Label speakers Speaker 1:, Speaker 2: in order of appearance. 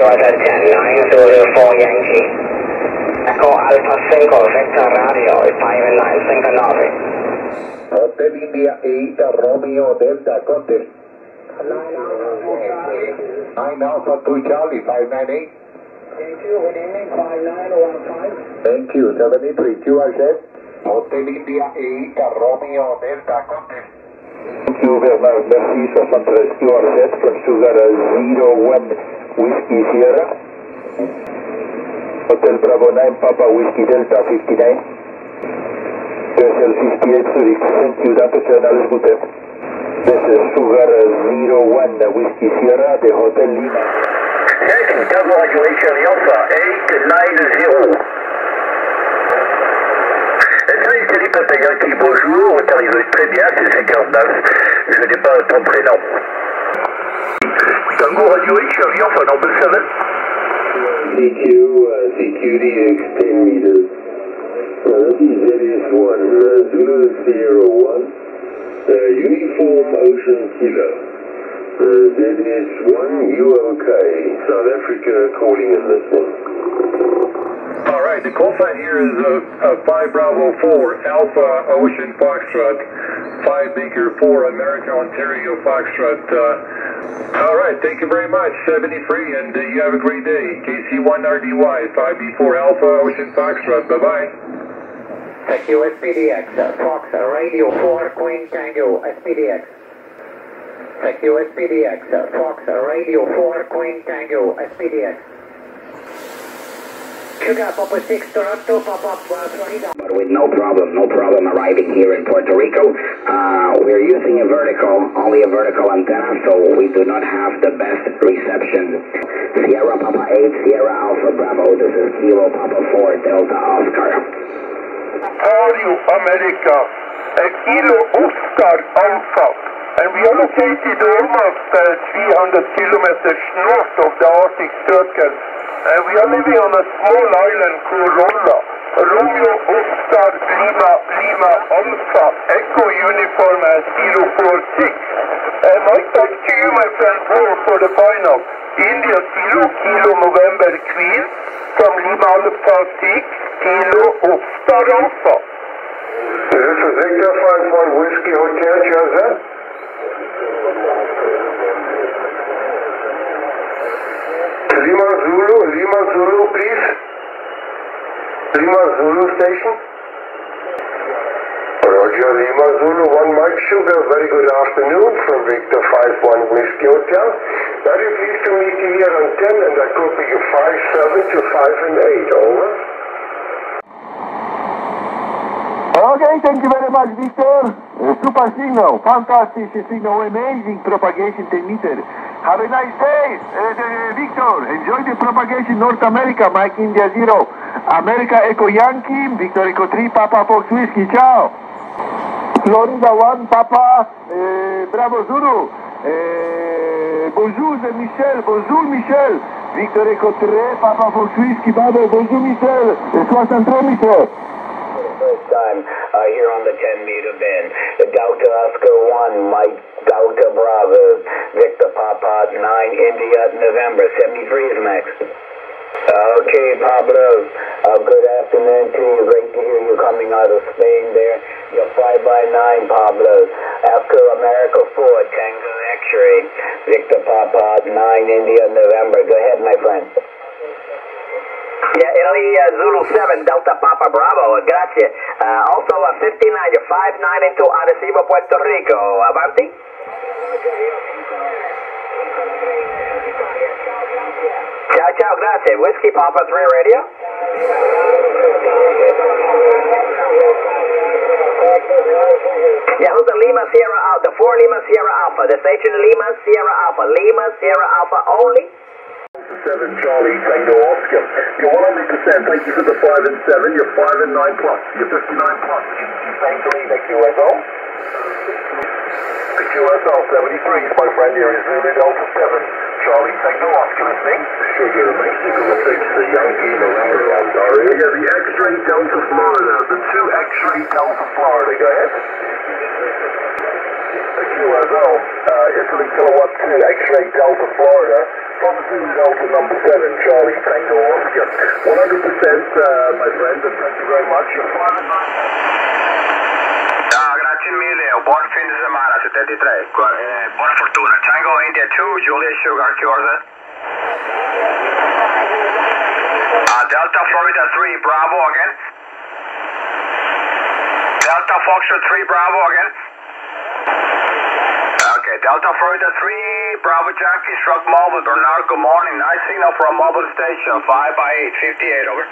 Speaker 1: 73, Metro 10, 9 Zulu 4 Yankee. Echo Alpha 5, Victor Radio, 5959.
Speaker 2: Hotel India 8, Romeo Delta, contest. 9 Alpha 2 Charlie, 598.
Speaker 1: Thank you, good evening, 5915.
Speaker 2: Thank you, 73, QRZ. Hotel India 8, Romeo Delta, contest. Thank you very much, merci, 73 QRZ, from Sugar 01 Whiskey Sierra. Hotel Bravo 9, Papa Whiskey Delta 59. Vessel 58 Zurich, thank you, danke schön, alles Gute. This is Sugar 01 Whiskey Sierra, the Hotel Lima.
Speaker 3: Second, double graduation Alpha 890. Salut Philippe Tayanki, bonjour, vous arrivé très bien, c'est 59, je n'ai pas ton prénom. Tango Radio Graduation Alpha number 7.
Speaker 4: CQ, uh, CQDX 10 meters. Uh, this is ZS1, uh, Zulu Sierra 1, uh, Uniform Ocean Kilo. Uh, ZS1, UOK, South Africa calling in this one.
Speaker 5: All right, the call sign here is uh, uh, 5 Bravo 4, Alpha Ocean Foxtrot, 5 Baker 4, America Ontario Foxtrot. Uh, all right, thank you very much, 73, and uh, you have a great day. KC1RDY, 5B4 Alpha Ocean Foxtrot, bye-bye.
Speaker 1: Thank you, SPDX, uh, Fox, uh, Radio 4, Queen Tango, SPDX. Thank you, SPDX, uh, Fox, Radio 4, Queen Tango, SPDX. Sugar, Papa 6, Toronto, Papa uh, Florida.
Speaker 6: but with no problem, no problem arriving here in Puerto Rico. Uh, we're using a vertical, only a vertical antenna, so we do not have the best reception. Sierra Papa 8, Sierra Alpha Bravo, this is Kilo Papa 4, Delta Oscar.
Speaker 3: Radio America, a Kilo Oscar Alpha, and we are located almost uh, 300 kilometers north of the Arctic Circle, and we are living on a small island called Rolla. Romeo Oscar Lima Lima Alpha Echo Uniform as 046. And I talk to you, my friend Paul, for the final. India Kilo Kilo November Queen from Lima Alpha 6 Kilo Oscar Alpha.
Speaker 4: This is Victor 51 Whiskey Hotel, Joseph. Lima Zulu, Lima Zulu, please. Lima Zulu station. Roger, Lima Zulu, one Mike Sugar. Very good afternoon from Victor 51 Whiskey Hotel. Very pleased to meet you here on 10 and I copy you 5 7 to 5 and 8. Over.
Speaker 2: Okay, thank you very much, Victor. Uh, super signal, fantastic signal, amazing propagation 10 meter. Have a nice day, uh, uh, Victor. Enjoy the propagation North America, Mike India Zero. America Echo Yankee, Victor Echo 3, Papa Fox Whiskey, ciao. Florida 1, Papa uh, Bravo Zulu. Uh, bonjour, Michel. Bonjour, Michel. Victor Echo 3, Papa Fox Whiskey, Bravo. Bonjour, Michel. Uh, 63, Michel.
Speaker 6: First time uh, here on the 10 meter bend. Delta Oscar 1, Mike Delta Bravo, Victor Papa 9, India, November, 73 is max. Okay, Pablo, uh, good afternoon to you. Great to hear you coming out of Spain there. You're 5 by 9 Pablo. After America 4, Tango X-ray, Victor Papa 9, India, November. Go ahead, my friend. Yeah, Italy uh, Zulu 7, Delta Papa Bravo, grazie. Uh, also uh, 59, you're 5-9 into Arecibo, Puerto Rico. Avanti? Ciao, grazie. Whiskey Papa 3 Radio. Yeah, who's the Lima Sierra Alpha, the 4 Lima Sierra Alpha, the station Lima Sierra Alpha, Lima Sierra Alpha only?
Speaker 3: 7 Charlie Tango Oscar. You're 100%. Thank you for the 5 and 7. You're 5 and 9 plus. You're 59 plus. Thanks to me, the QSL. The QSL 73 is my friend here is Zulu Delta 7. Charlie, take techno-ocular thing.
Speaker 4: Sugar, my Eagle 6 the Yankee November, I'm sorry.
Speaker 3: Yeah, the X-ray Delta Florida, the 2 X-ray Delta Florida, go ahead. The QSL, uh, Italy Kilowatt 2, X-ray Delta Florida, from Zulu Delta number 7, Charlie Tango Oscar. 100%, uh, my friend, and thank you very much.
Speaker 7: You're 5 Born Fin Semana, 73. Eh, Buona fortuna. Tango India 2, Julia Sugar, chi order? Uh, Delta Florida 3, Bravo again. Delta Foxtrot 3, Bravo again. Okay, Delta Florida 3, Bravo Jackie, Shrug Mobile, Bernard, good morning. Nice signal from Mobile Station, 5 by 8, 58, over.